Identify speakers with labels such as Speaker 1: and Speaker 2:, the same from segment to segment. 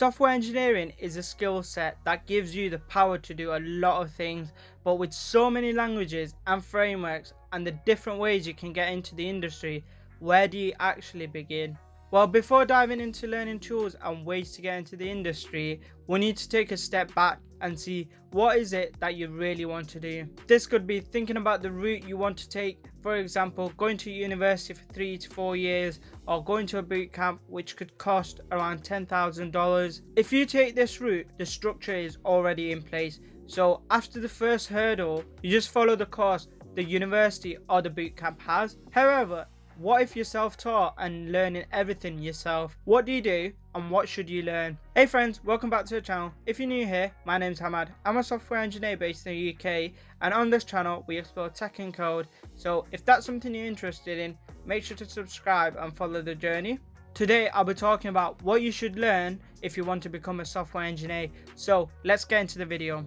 Speaker 1: Software engineering is a skill set that gives you the power to do a lot of things, but with so many languages and frameworks and the different ways you can get into the industry, where do you actually begin? Well, before diving into learning tools and ways to get into the industry, we need to take a step back and see what is it that you really want to do. This could be thinking about the route you want to take, for example, going to university for three to four years or going to a boot camp which could cost around $10,000. If you take this route, the structure is already in place. So after the first hurdle, you just follow the course the university or the boot camp has. However, what if you're self-taught and learning everything yourself? What do you do and what should you learn? Hey friends, welcome back to the channel. If you're new here, my name's Hamad. I'm a software engineer based in the UK and on this channel we explore tech and code. So if that's something you're interested in, make sure to subscribe and follow the journey. Today I'll be talking about what you should learn if you want to become a software engineer. So let's get into the video.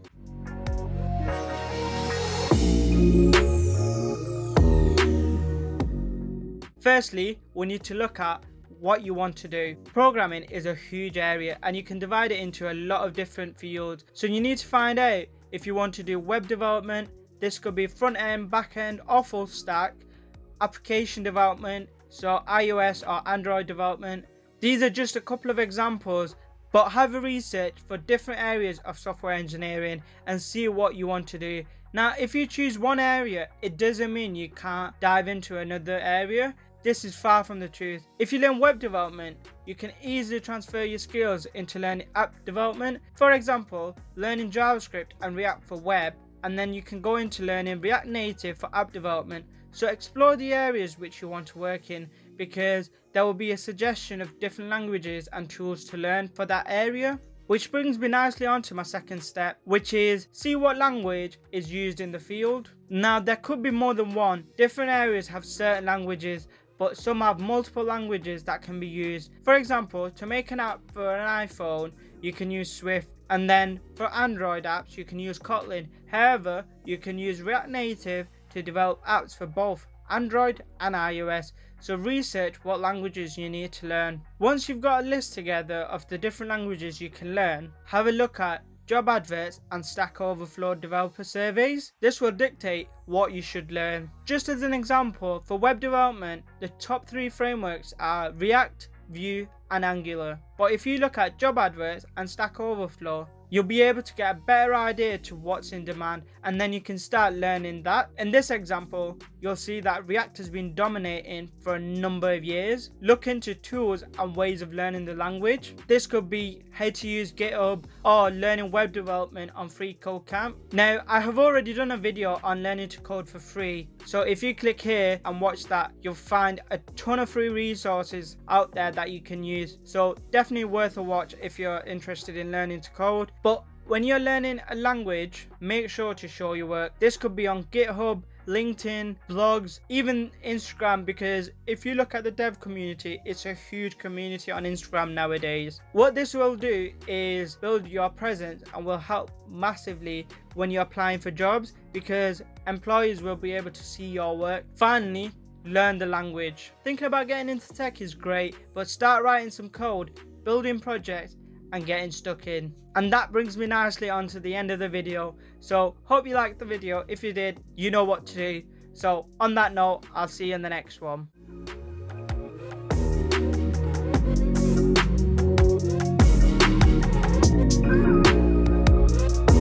Speaker 1: Firstly, we need to look at what you want to do. Programming is a huge area and you can divide it into a lot of different fields. So you need to find out if you want to do web development, this could be front end, back end or full stack, application development, so iOS or Android development. These are just a couple of examples but have a research for different areas of software engineering and see what you want to do. Now if you choose one area it doesn't mean you can't dive into another area this is far from the truth. If you learn web development, you can easily transfer your skills into learning app development. For example, learning JavaScript and React for web, and then you can go into learning React Native for app development. So explore the areas which you want to work in because there will be a suggestion of different languages and tools to learn for that area. Which brings me nicely on to my second step, which is see what language is used in the field. Now there could be more than one. Different areas have certain languages but some have multiple languages that can be used. For example, to make an app for an iPhone, you can use Swift, and then for Android apps, you can use Kotlin. However, you can use React Native to develop apps for both Android and iOS. So research what languages you need to learn. Once you've got a list together of the different languages you can learn, have a look at job adverts and Stack Overflow developer surveys. This will dictate what you should learn. Just as an example, for web development, the top three frameworks are React, Vue and Angular. But if you look at job adverts and Stack Overflow, you'll be able to get a better idea to what's in demand and then you can start learning that. In this example, you'll see that React has been dominating for a number of years. Look into tools and ways of learning the language. This could be how to use GitHub or learning web development on Free Code Camp. Now, I have already done a video on learning to code for free. So if you click here and watch that, you'll find a ton of free resources out there that you can use. So definitely worth a watch if you're interested in learning to code. But when you're learning a language, make sure to show your work. This could be on GitHub, LinkedIn, blogs, even Instagram because if you look at the dev community, it's a huge community on Instagram nowadays. What this will do is build your presence and will help massively when you're applying for jobs because employers will be able to see your work. Finally, learn the language. Thinking about getting into tech is great, but start writing some code, building projects, and getting stuck in. And that brings me nicely on to the end of the video. So hope you liked the video. If you did, you know what to do. So on that note, I'll see you in the next one.